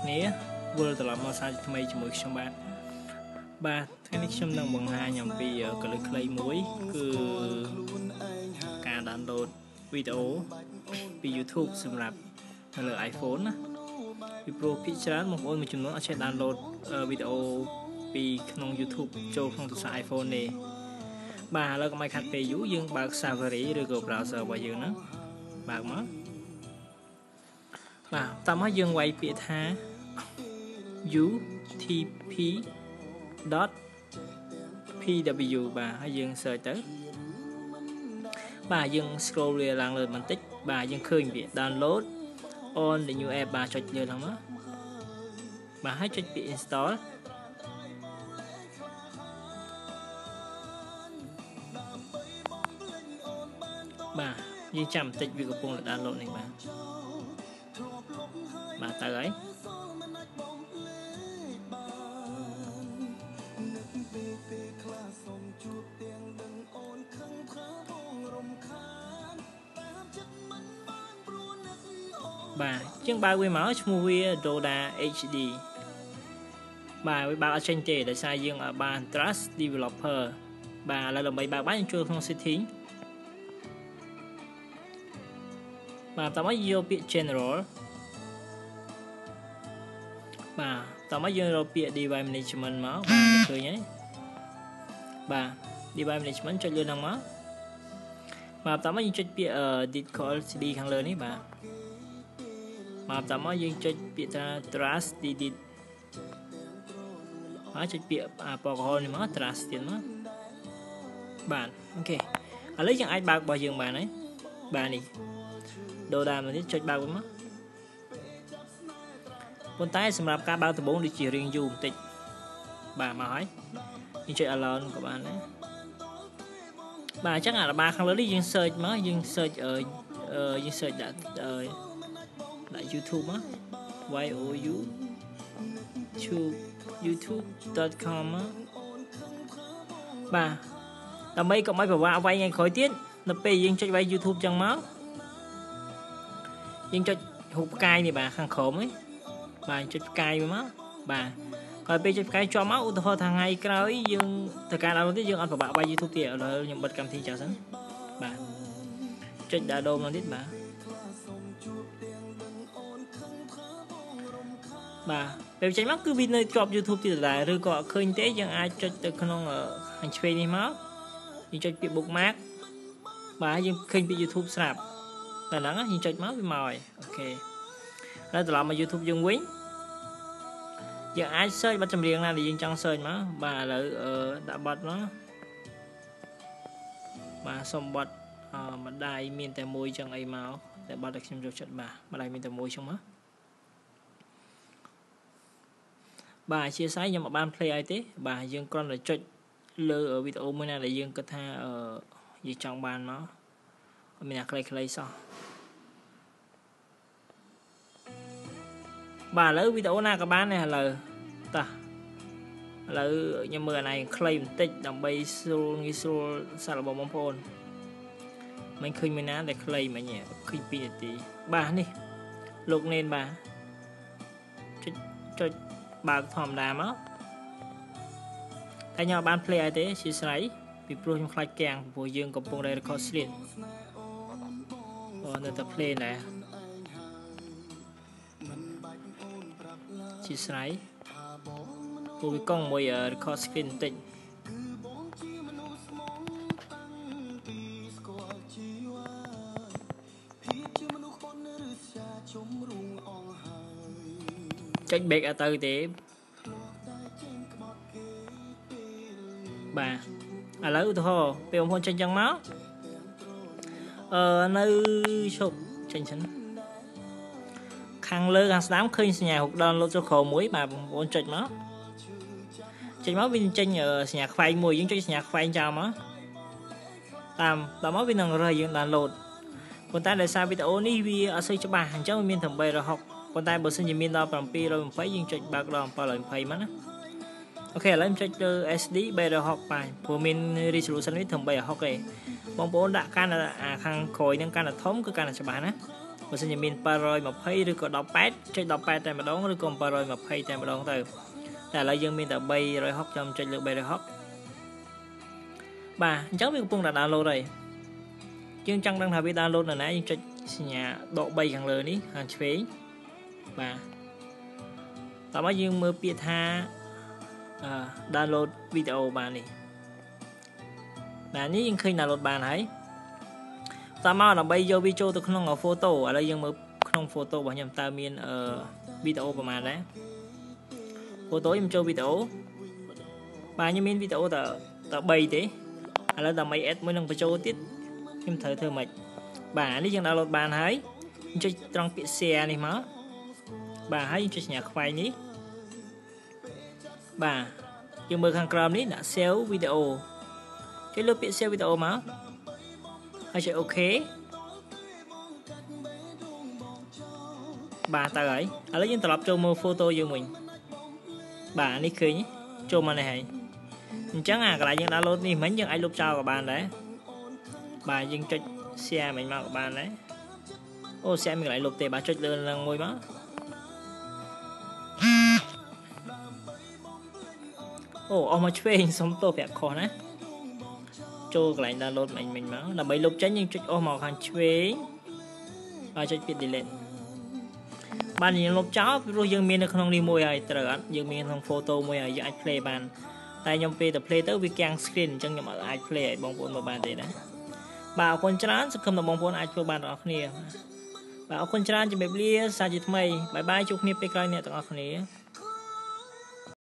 គ្នាវិលត្រឡប់មកសារជាថ្មីជាមួយខ្ញុំបាទបាទថ្ងៃនេះខ្ញុំនឹងបង្ហាញអំពីកលឹះខ្លីមួយគឺការ download វីដេអូពី YouTube សម្រាប់នៅលើ iPhone ណាពីព្រោះភាគច្រើនបងប្អូនមួយចំនួនអត់ចេះ download វីដេអូពីក្នុង YouTube ចូលក្នុងទូរស័ព្ទ iPhone ទេបាទឥឡូវកុំឲ្យខាត់ពេលយូរយើងបើក Safari ឬក៏ browser របស់យើងហ្នឹងបើកមកបាទតាមមកយើងវាយពាក្យថា utp.pw បាទហើយយើង search ទៅបាទយើង scroll វាឡើងលើបន្តិចបាទយើងឃើញពាក្យ download on the new app បាទចុចលើហ្នឹងមកបាទហើយចុចពាក្យ install បាទយើងចាំបន្តិចវាកំពុងតែ download នេះបាទបាទទៅហើយ បាទជាងបើកវាមកឈ្មោះវា Doda HD បាទវាបើកអត់ចេញទេដោយសារយើងអត់បាន trust developer បាទឥឡូវដើម្បីបើកបានយើងចូលក្នុង setting បាទតោះមកយកពាក្យ general បាទតោះមកយើងរកពាក្យ device management មកបាទឃើញហើយបាទ device management ចុចលើហ្នឹងមកបាទតោះមកយើងចុចពាក្យ decal cd ខាងលើនេះបាទ បាទតោះមកយើងចុចពាក្យថា trust edit បាទចុចពាក្យអាពណ៌ក្រហមនេះមក trust ទៀតមកបាទអូខេឥឡូវយើងអាចបើករបស់យើងបានហើយបាទនេះដូរដើមនេះចុចបើកវិញមកប៉ុន្តែសម្រាប់ការបើកដំបូងដូចជារៀងយូរបន្តិចបាទមកហើយយើងចុច alone ក៏បានដែរបាទអញ្ចឹងអារបស់ខាងលើនេះយើង search មកយើង search អឺយើង search ដាក់ ដាក់ YouTube មក y o u tube youtube.com បាទដើម្បីកុំឲ្យប្រវាក់វាយថ្ងៃក្រោយទៀតនៅពេលយើងចុចវាយ YouTube ចឹងមកយើងចុចរូបផ្កាយនេះបាទខាងក្រោមហ្នឹងបាទចុចផ្កាយមកបាទក្រោយពេលចុចផ្កាយជាប់មកឧទាហរណ៍ថ្ងៃក្រោយយើងត្រូវការដល់ទៀតយើងអត់ពិបាកបាយ YouTube ទៀតឥឡូវខ្ញុំបិទកម្មវិធីចោលសិនបាទចុចដាក់ដូមនោះទៀតបាទ បាទពេលចេញមកគឺវានៅជាប់ YouTube ទៀតដែរឬក៏អត់ឃើញទេយើងអាចចុចទៅក្នុងខាងឆ្វេងនេះមកយើងចុចពាក្យ bookmark បាទយើងឃើញពាក្យ YouTube ស្រាប់តែហ្នឹងយើងចុចមកវាមកហើយអូខេហើយត្រឡប់មក YouTube យើងវិញយើងអាច search បទចម្រៀងណាដែលយើងចង់ search មកបាទឥឡូវដាក់បទមកបាទសុំបទម្ដាយមានតែមួយចឹងអីមកតែបទដែលខ្ញុំចូលចិត្តបាទម្ដាយមានតែមួយចឹងមក បាទអធិស្ឋានខ្ញុំមិនបាន play អីទេ បាទយើងគ្រាន់តែចុចលើវីដេអូមួយណាដែលយើងគិតថាអឺយើងចង់បានមកមានអាខ្លីៗសោះបាទឥឡូវវីដេអូណាក៏បានដែរឥឡូវតោះឥឡូវខ្ញុំមើលអាណៃខ្លីបន្តិចដើម្បីស្រួលងាយស្រួលសាររបស់បងប្អូនមិនឃើញមានណាដែលខ្លីមិញឃើញ2នាទីបាទនេះលោកនេនបាទចុចចុច បើកធម្មតាមកតែខ្ញុំអត់បាន play អីទេអធិស្ឋានពីព្រោះខ្ញុំខ្លាចកាំងព្រោះយើងកំពុងតែ record screen អូនៅតែ play ដែរជាស្រ័យពូវាកង់មួយ record screen បន្តិច ចុច back អត់ទៅទេបាទឥឡូវឧទាហរណ៍ពេលបងប្អូនចេញចឹងមកអឺនៅឈប់ចេញសិនខាងលើខាងស្ដាំឃើញសញ្ញារូប download ចូលក្រោមមួយបាទបងប្អូនចុចមកចេញមកវាចេញសញ្ញាខ្វែងមួយយើងចុចសញ្ញាខ្វែងចោលមកតាមដល់មកវានឹងរើសយើង download ប៉ុន្តែដោយសារវីដេអូនេះវាអត់សូវច្បាស់អញ្ចឹងវាមានតែ360 ប៉ុន្តែបើសិនជាមានដល់720យើងចុចបើកដល់720មកណាអូខេឥឡូវខ្ញុំចុចលើ SD 360បាទព្រោះមាន resolution នេះត្រឹម360ទេបងប្អូនដាក់កាន់អាខាងក្រោយនឹងកាន់តែធំគឺកាន់តែច្បាស់ណាបើសិនជាមាន720ឬក៏18ចុច18តែម្ដងឬក៏720តែម្ដងទៅតែឥឡូវយើងមានតែ360ចាំចុចលើ360បាទអញ្ចឹងវាកំពុងតែ download ហើយយើងចង់ដឹងថាវា download នៅណាយើងចុចសញ្ញាដក3ខាងលើនេះខាងឆ្វេង បាទតោះមកយើងមើលពាក្យថា download វីដេអូបាននេះបាទនេះយើងឃើញ download បានហើយតាមមកដើម្បីយកវាចូលទៅក្នុង photo ឥឡូវយើងមើលក្នុង photo របស់ខ្ញុំតើមានអឺវីដេអូប្រហែលដែរ photo ខ្ញុំចូលវីដេអូបាទខ្ញុំមានវីដេអូតែតែ3ទេឥឡូវដើម្បី add មួយនឹងបញ្ចូលទៀតខ្ញុំត្រូវធ្វើម៉េចបាទនេះយើង download បានហើយខ្ញុំចុចត្រង់ពាក្យ share នេះមក បាទហើយចុចសញ្ញាខ្វែងនេះបាទយើងមើលខាងក្រោមនេះដាក់ save video ចុចលើពាក្យ save video មកហើយចុច OK បាទទៅហើយឥឡូវយើងត្រឡប់ចូលមើល photo យើងវិញបាទនេះឃើញចូលមកនេះហើយអញ្ចឹងអាកន្លែងយើង download នេះមិញយើងអាចលុបចោលក៏បានដែរបាទយើងចុច share មិញមកក៏បានដែរអូ share មានកន្លែងលុបទេបាទចុចលើនឹងមួយមក អូអស់មកឆ្វេងសុំទោសប្រាប់ខុសណាចូលកន្លែង download មិញមិញមកដើម្បីលុបចេញយើងចុចអស់មកខាងឆ្វេងហើយចុចពាក្យ delete បានយើងលុបចោលព្រោះយើងមាននៅក្នុងនេះមួយហើយត្រូវអត់យើងមានក្នុង photo មួយហើយយើងអាច play បានតែខ្ញុំពេលទៅ play ទៅវាកាំង screen អញ្ចឹងខ្ញុំអាច play ឲ្យបងប្អូនមើលបានទេណាបាទអរគុណច្រើនសង្ឃឹមថាបងប្អូនអាចធ្វើបានទាំងអស់គ្នាបាទអរគុណច្រើនជំរាបលាសាជាថ្មីបាយបាយជួបគ្នាពេលក្រោយអ្នកទាំងអស់គ្នា